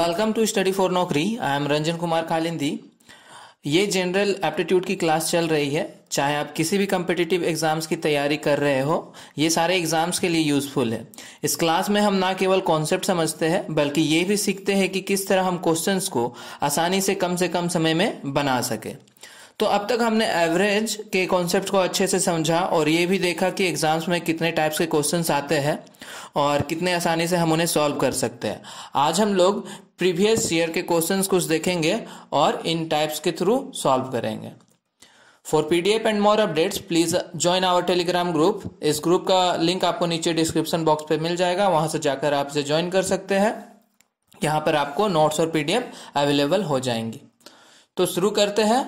Welcome to study for Naukri I am Ranjan Kumar Kalindi ये general aptitude की class चल रही है। चाहे आप किसी भी कम्पिटिटिव एग्ज़ाम्स की तैयारी कर रहे हो, ये सारे एग्ज़ाम्स के लिए यूजफुल है। इस क्लास में हम ना केवल कॉन्सेप्ट समझते हैं, बल्कि ये भी सीखते हैं कि किस तरह हम क्वेश्चंस को आसानी से कम से कम समय में बना सके। तो अब तक हमने एवरेज के कॉन्सेप्ट को अच्छे से समझा और ये भी देखा कि एग्ज़ाम्स में कितने टाइप्स के क्वेश्चन आते हैं और कितने आसानी से हम उन्हें सॉल्व कर सकते हैं। आज हम लोग प्रीवियस ईयर के क्वेश्चन कुछ देखेंगे और इन टाइप्स के थ्रू सॉल्व करेंगे। For PDF and more updates please join our Telegram group इस ग्रुप का लिंक आपको नीचे डिस्क्रिप्शन बॉक्स पे मिल जाएगा। वहाँ से जाकर आप इसे ज्वाइन कर सकते हैं। यहाँ पर आपको नोट्स और पीडीएफ अवेलेबल हो जाएँगी। तो शुरू करते हैं।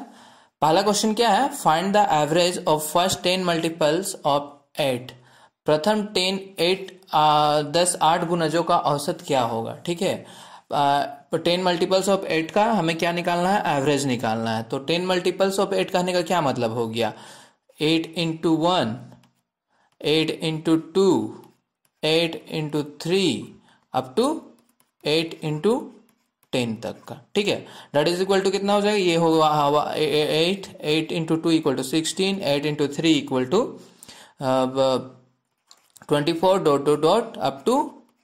पहला क्वेश्चन क्या है? Find the average of first ten multiples of eight प्रथम टेन एट दस, आठ गुणजों का औसत क्या होगा? ठीक है? टेन मल्टीपल्स ऑफ़ एट का हमें क्या निकालना है? एवरेज निकालना है। तो टेन मल्टीपल्स ऑफ़ एट कहने का क्या मतलब हो गया? Eight into one eight into two eight into three up to eight into ten तक का, ठीक है? डेट इज़ इक्वल टू कितना हो जाएगा? ये होगा हवा eight eight into two equal to sixteen eight into three equal to twenty four dot dot dot up to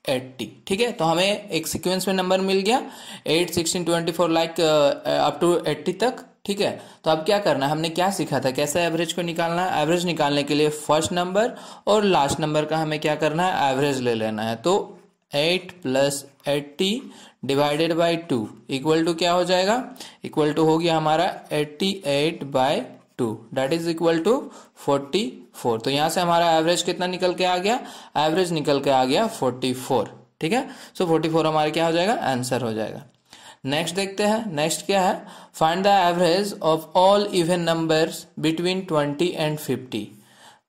eighty ठीक है? तो हमें एक सीक्वेंस में नंबर मिल गया eight sixteen twenty four like up to eighty तक, ठीक है? तो अब क्या करना है? हमने क्या सीखा था? कैसे एवरेज को निकालना है? एवरेज निकालने के लिए फ़र्स्ट नंबर और लास्ट नंबर का हमें क्या करना है? एवरेज ले लेना है। तो eight plus eighty divided by two equal to क्या हो जाएगा? इक्वल टू हो गया हमारा eighty eight by two. That is equal to forty four तो यहाँ से हमारा एवरेज कितना निकल के आ गया? एवरेज निकल के आ गया फोर्टी फोर ठीक है? सो फोर्टी फोर हमारा क्या हो जाएगा? आंसर हो जाएगा। नेक्स्ट देखते हैं। नेक्स्ट क्या है? Find the average of all even numbers between twenty and fifty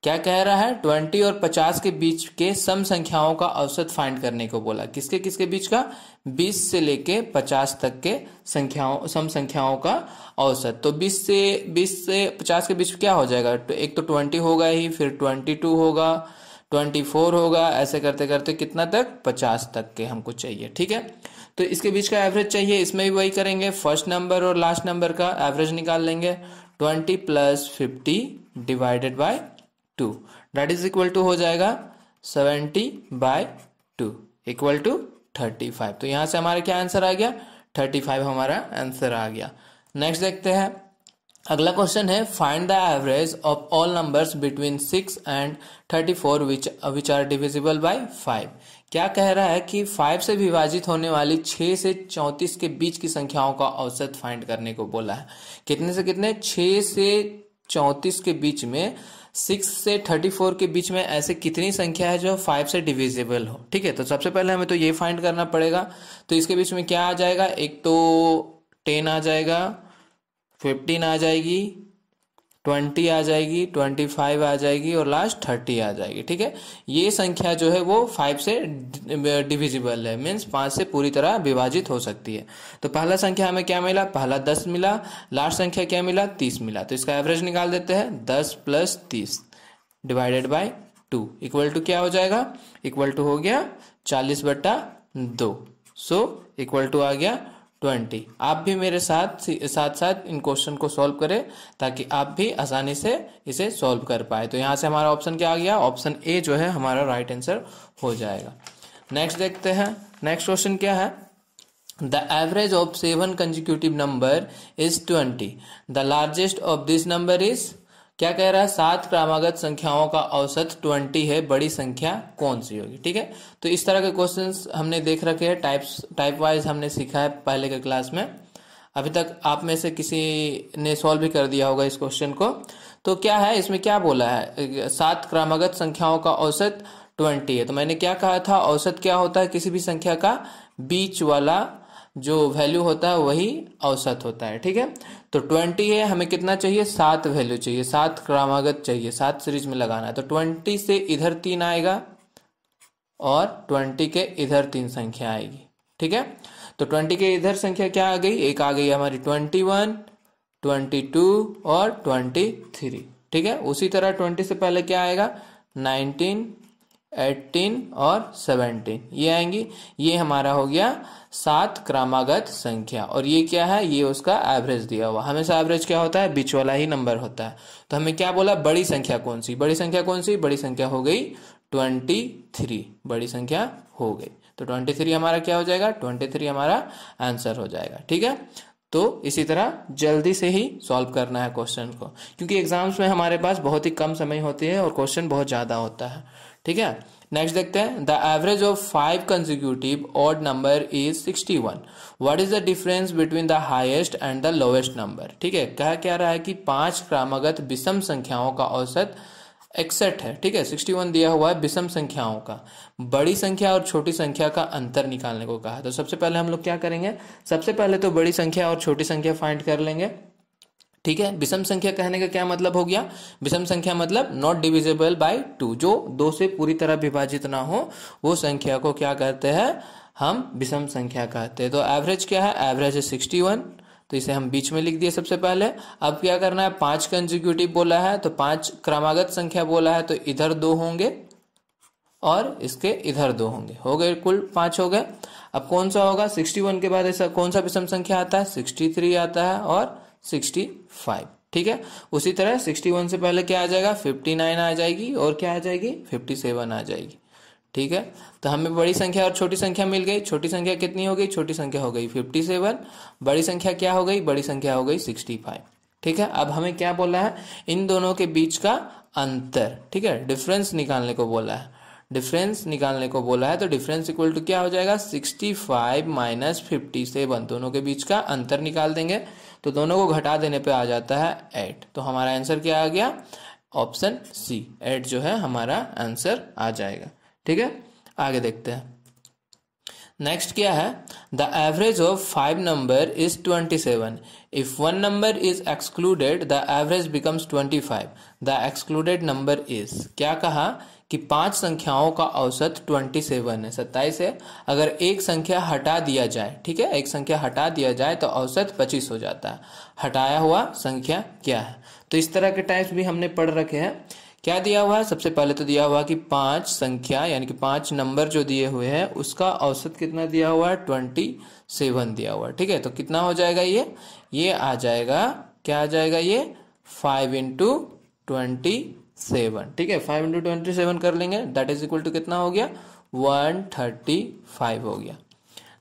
क्या कह रहा है? ट्वेंटी और पचास के बीच के सम संख्याओं का औसत फाइंड करने को बोला। किसके किसके बीच का? बीस से लेके पचास तक के संख्याओं, सम संख्याओं का औसत। तो बीस से बीस से पचास के बीच क्या हो जाएगा? तो एक तो ट्वेंटी होगा ही, फिर ट्वेंटी टू होगा, ट्वेंटी फोर होगा, ऐसे करते करते कितना तक? पचास तक के हमको चाहिए, ठीक है? तो इसके बीच का एवरेज चाहिए, इसमें भी वही करेंगे फ़र्स्ट नंबर और लास्ट नंबर का एवरेज निकाल लेंगे। Twenty plus fifty divided by two. That is equal to हो जाएगा seventy by two equal to thirty five तो यहाँ से हमारा क्या आंसर आ गया? थर्टी फाइव हमारा आंसर आ गया। नेक्स्ट देखते हैं। अगला क्वेश्चन है find the average of all numbers between six and thirty four which which are divisible by five क्या कह रहा है कि फाइव से विभाजित होने वाली छह से चौतीस के बीच की संख्याओं का औसत फाइंड करने को बोला है। कितने से कितने? छह से चौतीस के बीच में सिक्स से थर्टी फोर के बीच में ऐसे कितनी संख्या है जो फाइव से डिविजिबल हो? ठीक है तो सबसे पहले हमें तो ये फाइंड करना पड़ेगा। तो इसके बीच में क्या आ जाएगा? एक तो टेन आ जाएगा, फिफ्टीन आ जाएगी ट्वेंटी आ जाएगी, ट्वेंटी फाइव आ जाएगी और लास्ट थर्टी आ जाएगी, ठीक है? ये संख्या जो है वो फाइव से डिविजिबल है मीन्स पाँच से पूरी तरह विभाजित हो सकती है। तो पहला संख्या हमें क्या मिला? पहला दस मिला लास्ट संख्या क्या मिला? तीस मिला। तो इसका एवरेज निकाल देते हैं, दस प्लस तीस divided by two equal to क्या हो जाएगा? इक्वल टू हो गया चालीस बट्टा दो। सो इक्वल टू आ गया ट्वेंटी। आप भी मेरे साथ साथ साथ इन क्वेश्चन को सॉल्व करें, ताकि आप भी आसानी से इसे सॉल्व कर पाए। तो यहाँ से हमारा ऑप्शन क्या आ गया? ऑप्शन ए जो है, हमारा राइट आंसर हो जाएगा। नेक्स्ट देखते हैं। नेक्स्ट क्वेश्चन क्या है? The average of seven consecutive number is twenty the largest of this number is क्या कह रहा है? सात क्रमागत संख्याओं का औसत ट्वेंटी है। बड़ी संख्या कौन सी होगी? ठीक है? तो इस तरह के क्वेश्चंस हमने देख रखे हैं। टाइप्स टाइप वाइज हमने सीखा है पहले के क्लास में। अभी तक आप में से किसी ने सॉल्व भी कर दिया होगा इस क्वेश्चन को। तो क्या है? इसमें क्या बोला है? सात क्रमागत संख्याओं का औसत ट्वेंटी है। तो मैंने क्या कहा था? औसत क्या होता है? किसी भी संख्या का। बीच वाला जो वैल्यू होता है वही औसत होता है, ठीक है? तो ट्वेंटी है, हमें कितना चाहिए? सात वैल्यू चाहिए, सात क्रमागत चाहिए, सात सीरीज़ में लगाना है। तो ट्वेंटी से इधर तीन आएगा और ट्वेंटी के इधर तीन संख्या आएगी, ठीक है? तो ट्वेंटी के इधर संख्या क्या आ गई? एक आ गई हमारी ट्वेंटी वन ट्वेंटी टू और ट्वेंटी थ्री ठीक है? उसी तरह ट्वेंटी से पहले क्या आएगा? नाइनटीन एटीन और सेवनटीन। ये आएँगी। ये हमारा हो गया सात क्रमागत संख्या। और ये क्या है? ये उसका एवरेज दिया हुआ। हमेशा एवरेज क्या होता है? बीच वाला ही नंबर होता है। तो हमें क्या बोला? बड़ी संख्या कौन सी? बड़ी संख्या कौन सी? बड़ी संख्या हो गई ट्वेंटी थ्री बड़ी संख्या हो गई। तो ट्वेंटी थ्री हमारा क्या हो जाएगा? ट्वेंटी थ्री हमारा आंसर हो जाएगा। ठीक है? तो इसी तरह जल्दी से ही सॉल्व करना है क्वेश्चन को। क्योंकि एग्ज़ाम्स में हमारे पास बहुत ही कम समय होती है और क्वेश्चन बहुत ज़्यादा होता है। ठीक है? नेक्स्ट देखते हैं. The average of five consecutive odd number is sixty one what is the difference between the highest and the lowest number ठीक है? कह क्या रहा है कि पाँच क्रमागत विषम संख्याओं का औसत इकसठ है। ठीक है? सिक्सटी वन दिया हुआ है विषम संख्याओं का। बड़ी संख्या और छोटी संख्या का अंतर निकालने को कहा। तो सबसे पहले हम लोग क्या करेंगे? सबसे पहले तो बड़ी संख्या और छोटी संख्या फाइंड कर लेंगे। ठीक है? विषम संख्या कहने का क्या मतलब हो गया? विषम संख्या मतलब नॉट डिविजिबल बाय टू जो दो से पूरी तरह विभाजित ना हो, वो संख्या को क्या कहते हैं? हम विषम संख्या कहते हैं। तो एवरेज क्या है? एवरेज है सिक्सटी वन तो इसे हम बीच में लिख दिए सबसे पहले। अब क्या करना है? पाँच कंजिक्यूटिव बोला है तो पाँच क्रमागत संख्या बोला है तो इधर दो होंगे और इसके इधर दो होंगे। हो गए कुल पाँच हो गए। अब कौन सा होगा? सिक्सटी वन के बाद ऐसा कौन सा विषम संख्या आता है? सिक्सटी थ्री आता है और सिक्सटी फाइव। ठीक है? उसी तरह सिक्सटी वन से पहले क्या आ जाएगा? फिफ्टी नाइन आ जाएगी और क्या आ जाएगी? फिफ्टी सेवन आ जाएगी। ठीक है? तो हमें बड़ी संख्या और छोटी संख्या मिल गई। छोटी संख्या कितनी हो गई? छोटी संख्या हो गई फिफ्टी सेवन। बड़ी संख्या क्या हो गई? बड़ी संख्या हो गई सिक्सटी फाइव। ठीक है? अब हमें क्या बोला है? इन दोनों के बीच का अंतर। ठीक है? डिफरेंस निकालने को बोला है। डिफरेंस निकालने को बोला है तो डिफरेंस इक्वल टू क्या हो जाएगा? Sixty five minus fifty seven. दोनों के बीच का अंतर निकाल देंगे। तो दोनों को घटा देने पे आ जाता है एट तो हमारा आंसर क्या आ गया? Option C. एट जो है, हमारा आंसर आ जाएगा। ठीक है? आगे देखते हैं। नेक्स्ट क्या है? The average of five number is twenty seven. If one number is excluded, the average becomes twenty five. The excluded number is. क्या कहा? कि पाँच संख्याओं का औसत ट्वेंटी सेवन है, सत्ताईस है। अगर एक संख्या हटा दिया जाए, ठीक है? एक संख्या हटा दिया जाए तो औसत पच्चीस हो जाता है। हटाया हुआ संख्या क्या है? तो इस तरह के टाइप्स भी हमने पढ़ रखे हैं। क्या दिया हुआ है? सबसे पहले तो दिया हुआ कि पाँच संख्या, यानी कि पाँच नंबर जो दिए हुए हैं, उसका औसत कितना दिया हुआ है? ट्वेंटी सेवन दिया हुआ है, ठीक है? तो कितना हो जाएगा ये? ये आ जाएगा, क्या आ जाएगा ये? फाइव इंटू ट्वेंटी सेवन, ठीक है? फाइव इंटू ट्वेंटी सेवन कर लेंगे दैट इज़ इक्वल टू कितना हो गया? वन थर्टी फाइव हो गया।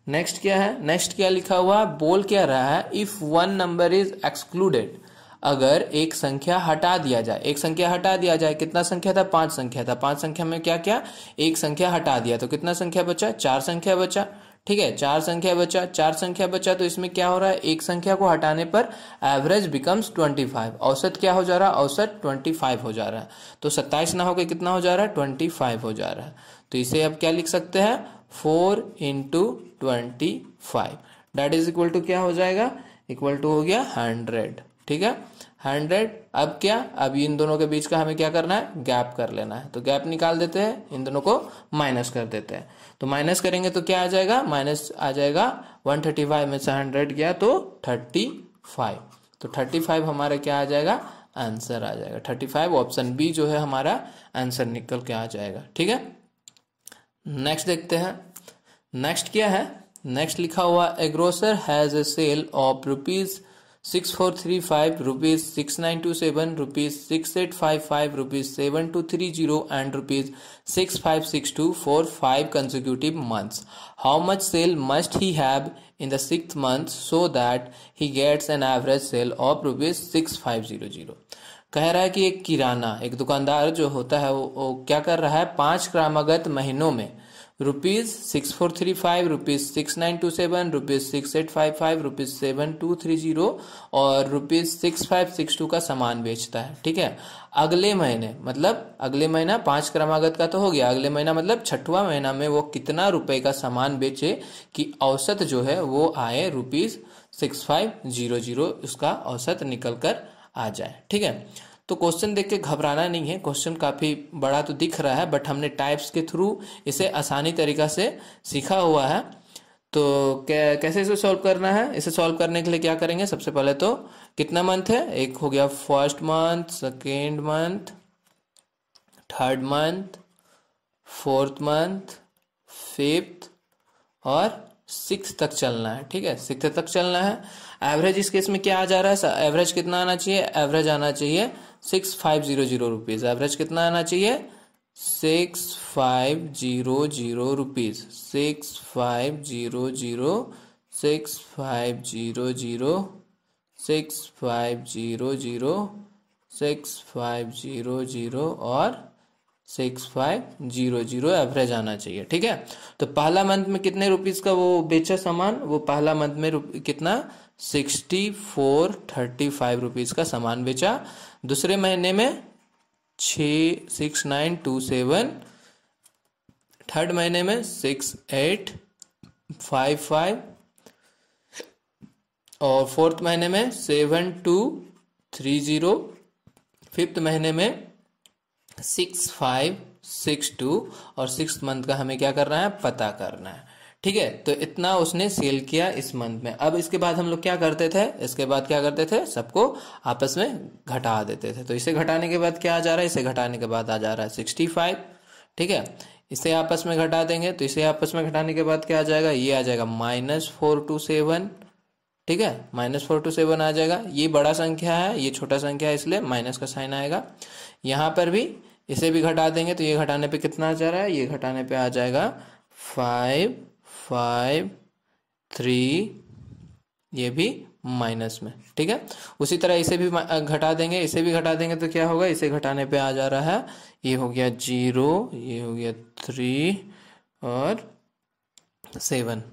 नेक्स्ट क्या है? नेक्स्ट क्या लिखा हुआ बोल क्या रहा है? If one number is excluded अगर एक संख्या हटा दिया जाए, एक संख्या हटा दिया जाए, कितना संख्या था? पाँच संख्या था। पाँच संख्या में क्या क्या एक संख्या हटा दिया। तो कितना संख्या बचा? चार संख्या बचा। ठीक है, चार संख्या बचा, चार संख्या बचा तो इसमें क्या हो रहा है? एक संख्या को हटाने पर एवरेज बिकम्स ट्वेंटी फाइव औसत क्या हो जा रहा है? औसत ट्वेंटी फाइव हो जा रहा है। तो सत्ताईस ना होकर कितना हो जा रहा है? ट्वेंटी फाइव हो जा रहा है। तो इसे अब क्या लिख सकते हैं? Four into twenty five that is equal to क्या हो जाएगा? इक्वल टू हो गया हंड्रेड ठीक है? हंड्रेड अब क्या? अब इन दोनों के बीच का हमें क्या करना है? गैप कर लेना है। तो गैप निकाल देते हैं, इन दोनों को माइनस कर देते हैं। तो माइनस करेंगे तो क्या आ जाएगा? माइनस आ जाएगा 135 में से 100 गया तो 35 तो 35 हमारा क्या आ जाएगा? आंसर आ जाएगा। 35 ऑप्शन बी जो है हमारा आंसर निकल के आ जाएगा। ठीक है? नेक्स्ट देखते हैं। नेक्स्ट क्या है? नेक्स्ट लिखा हुआ a grocer has a sale of rupees six four three five rupees six nine two seven rupees six eight five five rupees seven two three zero and rupees six five six two for five consecutive months. How much sale must he have in the sixth month so that he gets an average sale of rupees six five zero zero कह रहा है कि एक किराना एक दुकानदार जो होता है वो, वो क्या कर रहा है पाँच क्रमागत महीनों में rupees six four three five rupees six nine two seven rupees six eight five five rupees seven two three zero और rupees six five six two का सामान बेचता है। ठीक है? अगले महीने मतलब अगले महीना पाँच क्रमागत का तो हो गया। अगले महीना मतलब छठवा महीना में वो कितना रुपए का सामान बेचे कि औसत जो है वो आए rupees six five zero zero उसका औसत निकल कर आ जाए। ठीक है? तो क्वेश्चन देख के घबराना नहीं है। क्वेश्चन काफ़ी बड़ा तो दिख रहा है बट हमने टाइप्स के थ्रू इसे आसानी तरीका से सीखा हुआ है। तो कैसे इसे सॉल्व करना है? इसे सॉल्व करने के लिए क्या करेंगे? सबसे पहले तो कितना मंथ है? एक हो गया first month second month third month fourth month fifth और सिक्स तक चलना है। ठीक है? सिक्स तक चलना है। एवरेज इस केस में क्या आ जा रहा है? एवरेज कितना आना चाहिए? एवरेज आना चाहिए six five zero zero rupees average कितना आना चाहिए? Six five zero zero rupees six five zero zero, six five zero zero, six five zero zero, six five zero zero और six five zero zero average आना चाहिए। ठीक है? तो पहला मंथ में कितने रुपीज़ का वो बेचा सामान? वो पहला मंथ में कितना? Sixty four thirty five rupees का सामान बेचा। दूसरे महीने में छ, six, nine, two, seven. Third महीने में सिक्स, एट, फाइव फाइव। और फोर्थ महीने में seven, two, three, zero. Fifth महीने में सिक्स, फाइव, सिक्स, टू। और सिक्स मंथ का हमें क्या करना है? पता करना है। ठीक है? तो इतना उसने सेल किया इस मंथ में। अब इसके बाद हम लोग क्या करते थे? इसके बाद क्या करते थे? सबको आपस में घटा देते थे। तो इसे घटाने के बाद क्या आ जा रहा है? इसे घटाने के बाद आ जा रहा है सिक्सटी फाइव ठीक है? इसे आपस में घटा देंगे तो इसे आपस में घटाने के बाद क्या आ जाएगा? ये आ जाएगा माइनस फोर टू सेवन ठीक है? माइनस फोर टू सेवन आ जाएगा। ये बड़ा संख्या है, ये छोटा संख्या है, इसलिए माइनस का साइन आएगा। यहाँ पर भी इसे भी घटा देंगे तो ये घटाने पे कितना आ जा रहा है? ये घटाने पे आ जाएगा फाइव फाइव थ्री ये भी माइनस में, ठीक है? उसी तरह इसे भी घटा देंगे, इसे भी घटा देंगे तो क्या होगा? इसे घटाने पे आ जा रहा है। ये हो गया ज़ीरो ये हो गया थ्री और सेवन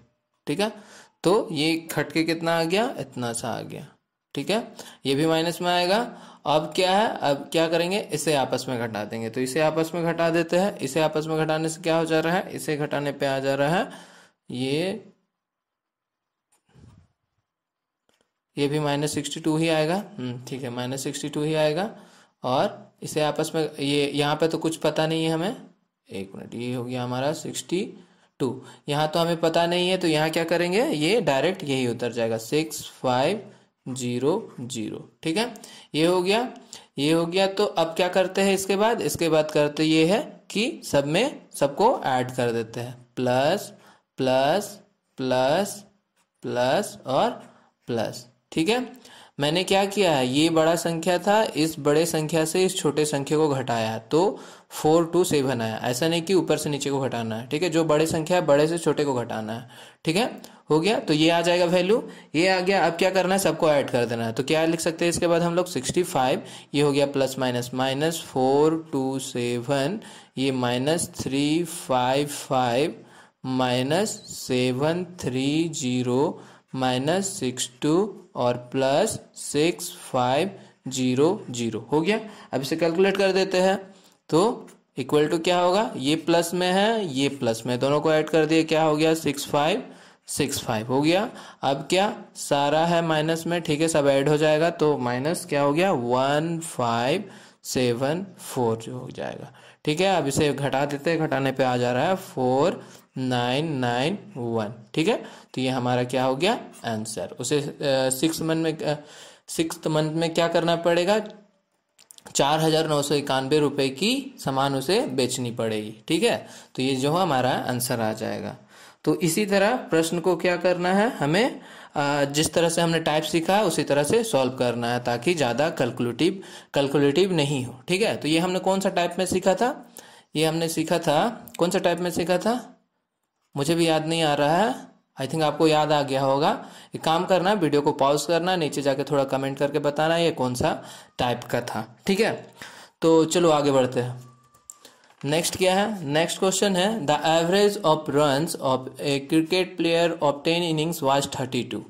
ठीक है? तो ये खट के कितना आ गया? इतना सा आ गया, ठीक है? ये भी माइनस में आएगा। अब क्या है? अब क्या करेंगे? इसे आपस में घटा देंगे। तो इसे आपस में घटा देते हैं। इसे आपस में घटाने से क्या हो जा रहा है? इसे घटाने पे आ जा रहा है। ये ये भी माइनस सिक्सटी टू ही आएगा। हम्म, ठीक है माइनस सिक्सटी टू ही आएगा। और इसे आपस में ये यहाँ पे तो कुछ पता नहीं है हमें। एक मिनट ये हो गया हमारा सिक्सटी टू यहाँ तो हमें पता नहीं है तो यहाँ क्या करेंगे? ये डायरेक्ट यही उतर जाएगा। सिक्स फाइव ज़ीरो ज़ीरो ठीक है? ये हो गया ये हो गया तो अब क्या करते हैं इसके बाद? इसके बाद करते ये है कि सब में सबको ऐड कर देते हैं। प्लस प्लस प्लस प्लस और प्लस। ठीक है? मैंने क्या किया है? ये बड़ा संख्या था, इस बड़े संख्या से इस छोटे संख्या को घटाया। तो फोर, टू, सेवन आया। ऐसा नहीं कि ऊपर से नीचे को घटाना है। ठीक है? जो बड़े संख्या है, बड़े से छोटे को घटाना है। ठीक है? हो गया? तो ये आ जाएगा वैल्यू ये आ गया। अब क्या करना है? सबको ऐड कर देना है। तो क्या लिख सकते हैं इसके बाद हम लोग? सिक्सटी फाइव ये हो गया plus minus minus four two seven ये minus three five five minus seven three zero minus six two और plus six five zero zero. हो गया? अब इसे कैलकुलेट कर देते हैं। तो इक्वल टू क्या होगा? ये प्लस में है, ये प्लस में। दोनों को ऐड कर दिए, क्या हो गया? सिक्स फाइव सिक्स फाइव हो गया। अब क्या? सारा है माइनस में, ठीक है, सब ऐड हो जाएगा। तो माइनस क्या हो गया? वन फाइव सेवन फोर जो हो जाएगा। ठीक है, अब इसे घटा देते हैं, घटाने पे आ जा रहा है फोर नाइन नाइन वन ठीक है? तो ये हमारा क्या हो गया? आंसर उसे सिक्स मंथ में सिक्स मंथ में क्या करना पड़ेगा? चार हज़ार नौ सौ इक्यानवे रुपए की सामान उसे बेचनी पड़ेगी। ठीक है? तो ये जो हमारा आंसर आ जाएगा। तो इसी तरह प्रश्न को क्या करना है? हमें जिस तरह से हमने टाइप सीखा है उसी तरह से सॉल्व करना है, ताकि ज़्यादा कैलकुलेटिव कैलकुलेटिव नहीं हो। ठीक है? तो ये हमने कौन सा टाइप में सीखा था? ये हमने सीखा था, कौन सा टाइप में सीखा था? मुझे भी याद नहीं आ रहा है। आई थिंक आपको याद आ गया होगा। एक काम करना, वीडियो को पॉज करना, नीचे जाके थोड़ा कमेंट करके बताना ये कौन सा टाइप का था। ठीक है? तो चलो आगे बढ़ते हैं। नेक्स्ट क्या है? नेक्स्ट क्वेश्चन है the average of run of a cricket player of ten innings was thirty two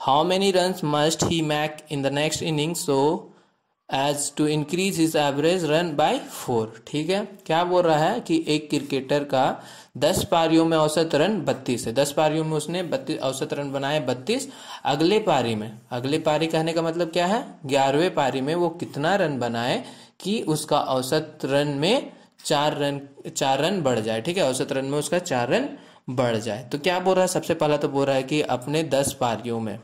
how many run must he make in the next inning so as to increase his average run by four ठीक है? क्या बोल रहा है कि एक cricketer का दस पारियों में औसत रन बत्तीस है। दस पारियों में उसने बत्तीस औसत रन बनाए बत्तीस। अगले पारी में, अगले पारी कहने का मतलब क्या है? ग्यारहवें पारी में वो कितना रन बनाए कि उसका औसत रन में चार रन चार रन बढ़ जाए, ठीक है? औसत रन में उसका चार रन बढ़ जाए। तो क्या बोल रहा है? सबसे पहला तो बोल रहा है कि अपने दस पारियों में,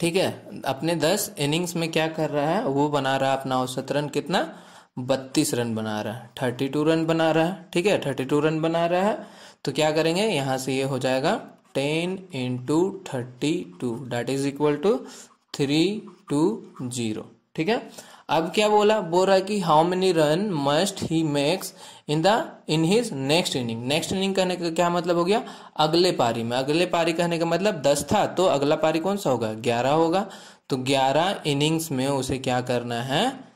ठीक है? अपने दस इनिंग्स में क्या कर रहा है? वो बना रहा है अपना औसत रन कितना? बत्तीस रन बना रहा है थर्टी टू रन बना रहा है, ठीक है थर्टी टू रन बना रहा है तो क्या करेंगे, यहाँ से ये हो जाएगा ten into thirty two that is equal to three two zero ठीक है? अब क्या बोला, बोल रहा है कि how many run must he makes in the in his next inning next inning कहने का क्या मतलब हो गया? अगले पारी में। अगले पारी कहने का मतलब दस था तो अगला पारी कौन सा होगा? ग्यारह होगा। तो ग्यारह इनिंग्स में उसे क्या करना है?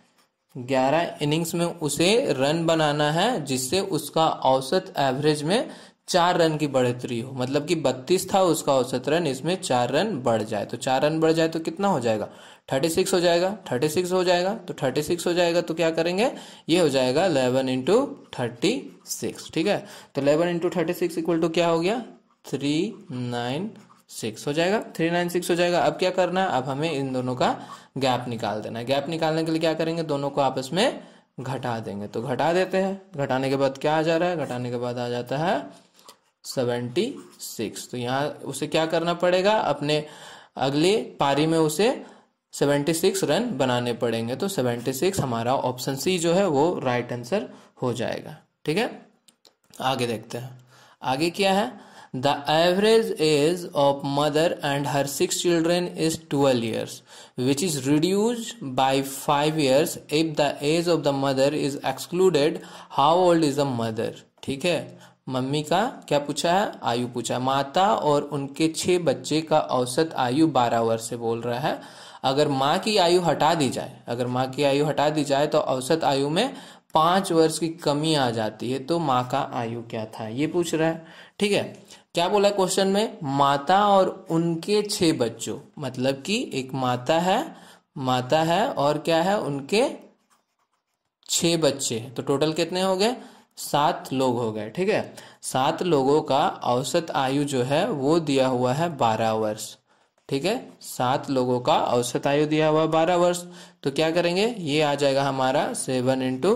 ग्यारह इनिंग्स में उसे रन बनाना है, जिससे उसका औसत एवरेज में चार रन की बढ़ोतरी हो। मतलब कि बत्तीस था उसका औसत रन इसमें चार रन बढ़ जाए। तो चार रन बढ़ जाए तो कितना हो जाएगा? थर्टी सिक्स हो जाएगा। थर्टी सिक्स हो जाएगा। तो थर्टी सिक्स हो जाएगा तो क्या करेंगे? ये हो जाएगा इलेवन इंटू थर्टी सिक्स ठीक है? तो eleven into thirty six equal to क्या हो गया? थ्री नाइन सिक्स हो जाएगा, थ्री नाइन सिक्स हो जाएगा। अब क्या करना है? अब हमें इन दोनों का गैप निकाल देना है। गैप निकालने के लिए क्या करेंगे? दोनों को आपस में घटा देंगे। तो घटा देते हैं। घटाने के बाद क्या आ जा रहा है? घटाने के बाद आ जाता है सेवेंटी सिक्स। तो यहाँ उसे क्या करना पड़ेगा? अपने अगले पारी में उसे सेवेंटी सिक्स रन बनाने पड़ेंगे। तो सेवेंटी सिक्स हमारा ऑप्शन सी जो है, वो राइट आंसर हो जाएगा। ठीक है? आगे देखते हैं। आगे क्या है? The average age of mother and her six children is twelve years which is reduce by five years if the age of the mother is excluded how old is the mother ठीक है? Mummy का क्या पूछा है? आयु पूछा है। माता और उनके छह बच्चे का औसत आयु बारह वर्ष से बोल रहा है। अगर माँ की आयु हटा दी जाए, अगर माँ की आयु हटा दी जाए तो औसत आयु में पाँच वर्ष की कमी आ जाती है। तो माँ का आयु क्या था? ये पूछ रहा है। ठीक है? क्या बोला क्वेश्चन में? माता और उनके छह बच्चों। मतलब कि एक माता है माता है और क्या है? उनके छह बच्चे तो टोटल कितने हो गए? सात लोग हो गए, ठीक है? सात लोगों का औसत आयु जो है, वो दिया हुआ है बारह वर्ष, ठीक है? सात लोगों का औसत आयु दिया हुआ बारह वर्ष। तो क्या करेंगे? ये आ जाएगा हमारा seven into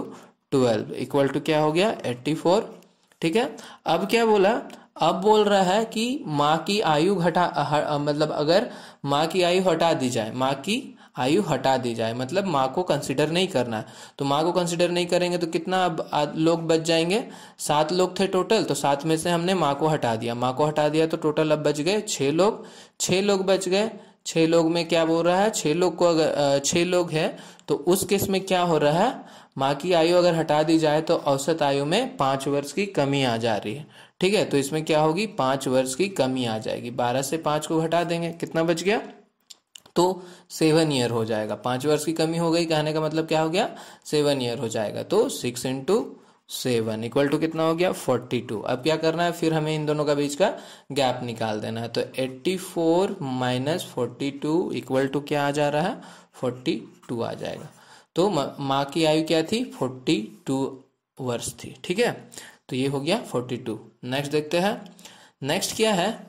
twelve equal to क्या हो गया? एट्टी फोर ठीक है? अब क्या बोला? अब बोल रहा है कि माँ की आयु घटा मतलब अगर माँ की आयु हटा दी जाए, माँ की आयु हटा दी जाए मतलब माँ को कंसिडर नहीं करना है। तो माँ को कंसिडर नहीं करेंगे तो कितना अब लोग बच जाएँगे? सात लोग थे टोटल तो सात में से हमने माँ को हटा दिया। माँ को हटा दिया तो टोटल अब बच गए छह लोग। छह लोग बच गए। छह लोग में क्या बोल रहा है? छह लोग को अगर छह लोग है तो उस केस में क्या हो रहा है? माँ की आयु अगर हटा दी जाए तो औसत आयु में पाँच वर्ष की कमी आ जा रही है। ठीक है तो इसमें क्या होगी? पाँच वर्ष की कमी आ जाएगी। बारह से पाँच को घटा देंगे। कितना बच गया? तो सेवन ईयर हो जाएगा। पाँच वर्ष की कमी हो गई, कहने का मतलब क्या हो गया? सेवन ईयर हो जाएगा। तो six into seven equal to कितना हो गया? Forty two. अब क्या करना है? फिर हमें इन दोनों का बीच का गैप निकाल देना है। तो eighty four minus forty two equal to क्या आ जा रहा है? फोर्टी टू आ जाएगा। तो माँ की आयु क्या थी? फोर्टी टू वर्ष थी। ठीक है? तो ये हो गया 42 नेक्स्ट देखते हैं। नेक्स्ट क्या है?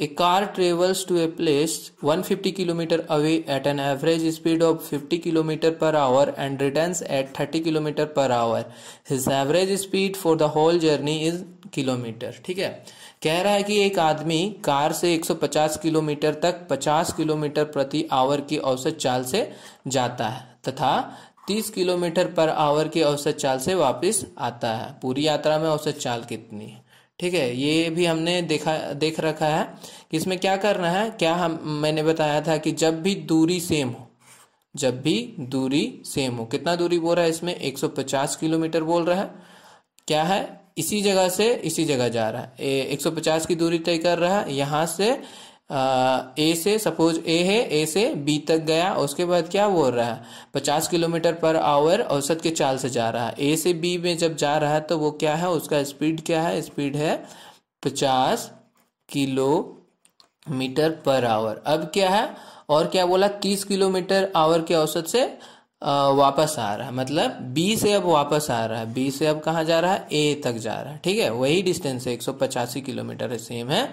A car travels to a place 150 kilometre away at an average speed of 50 kilometre per hour and returns at 30 kilometre per hour his average speed for the whole journey is kilometre ठीक है? कह रहा है कि एक आदमी car से 150 kilometre तक 50 किलोमीटर प्रति आवर की औसत चाल से जाता है तथा 30 किलोमीटर पर आवर की औसत चाल से वापस आता है। पूरी यात्रा में औसत चाल कितनी है? ठीक है, ये भी हमने देखा, देख रखा है कि इसमें क्या करना है, क्या हम, मैंने बताया था कि जब भी दूरी सेम हो, जब भी दूरी सेम हो, कितना दूरी बोल रहा है इसमें? 150 किलोमीटर बोल रहा है। क्या है? इसी जगह से इसी जगह जा रहा है। 150 की दूरी तय कर रहा है, यहाँ से ए से, सपोज़ ए है, ए से बी तक गया, उसके बाद क्या बोल रहा है? पचास किलोमीटर पर आवर औसत के चाल से जा रहा है। ए से बी में जब जा रहा है तो वो क्या है? उसका स्पीड क्या है? स्पीड है पचास किलोमीटर पर आवर। अब क्या है? और क्या बोला? तीस किलोमीटर आवर के औसत से वापस आ रहा है। मतलब बी से अब वापस आ रहा है। बी से अब कहा जा रहा है? ए तक जा रहा है। ठीक है? वही डिस्टेंस है, एक सौ पचासी किलोमीटर सेम है।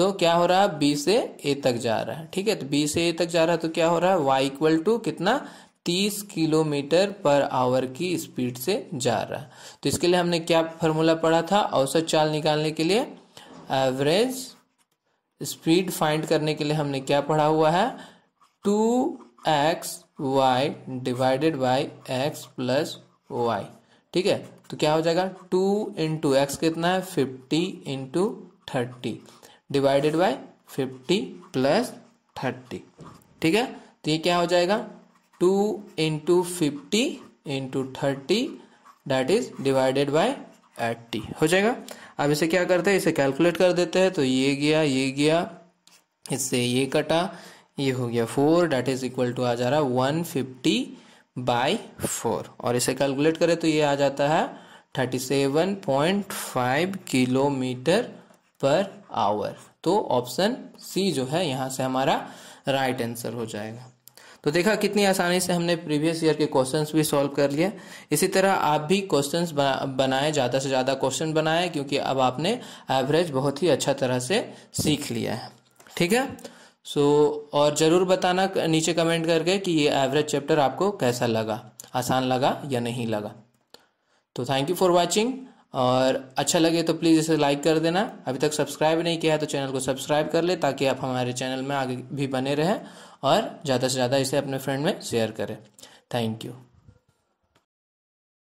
तो क्या हो रहा है? बी से ए तक जा रहा है। ठीक है तो बी से ए तक जा रहा है तो क्या हो रहा है? वाई इक्वल टू कितना? तीस किलोमीटर पर आवर की स्पीड से जा रहा है। तो इसके लिए हमने क्या फॉर्मूला पढ़ा था? औसत चाल निकालने के लिए, एवरेज स्पीड फाइंड करने के लिए हमने क्या पढ़ा हुआ है? Two x y divided by x plus y. ठीक है तो क्या हो जाएगा? टू इंटू एक्स कितना है? Fifty into thirty. Divided by fifty plus thirty. ठीक है? तो ये क्या हो जाएगा? Two into fifty into thirty that is divided by eighty. हो जाएगा? अब इसे क्या करते हैं? इसे कैलकुलेट कर देते हैं। तो ये गया ये गया, इससे ये कटा, ये हो गया four that is equal to आ जा रहा वन फिफ्टी बाई फोर। और इसे कैलकुलेट करें तो ये आ जाता है thirty seven point five kilometre per hour तो ऑप्शन सी जो है यहाँ से हमारा राइट आंसर हो जाएगा। तो देखा कितनी आसानी से हमने प्रीवियस ईयर के क्वेश्चंस भी सॉल्व कर लिए। इसी तरह आप भी क्वेश्चंस बनाए ज़्यादा से ज़्यादा क्वेश्चन बनाए क्योंकि अब आपने एवरेज बहुत ही अच्छा तरह से सीख लिया है। ठीक है? सो so, और ज़रूर बताना नीचे कमेंट करके कि ये एवरेज चैप्टर आपको कैसा लगा? आसान लगा या नहीं लगा? तो थैंक यू फॉर वॉचिंग और अच्छा लगे तो प्लीज़ इसे लाइक कर देना। अभी तक सब्सक्राइब नहीं किया है तो चैनल को सब्सक्राइब कर ले ताकि आप हमारे चैनल में आगे भी बने रहें और ज़्यादा से ज़्यादा इसे अपने फ्रेंड में शेयर करें। Thank you